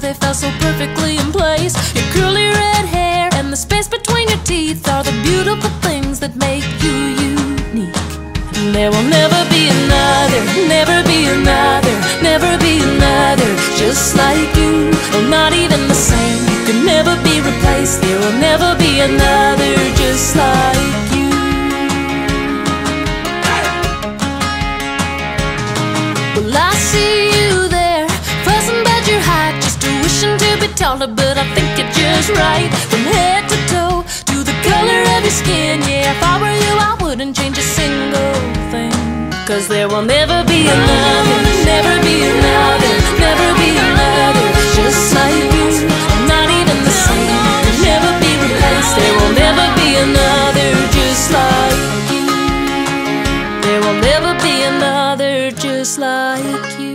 so perfectly in place. Your curly red hair and the space between your teeth are the beautiful things that make you unique. And there will never be another, never be another, never be another just like you. Not even the same. You can never be replaced. There will never be another just like you. Well, I see taller, but I think you're just right. From head to toe, to the color of your skin, yeah. If I were you, I wouldn't change a single thing. Cause there will never be another, never be another, never be another, just like you. Not even the same, could never be replaced. There will never be another just like you. There will never be another just like you.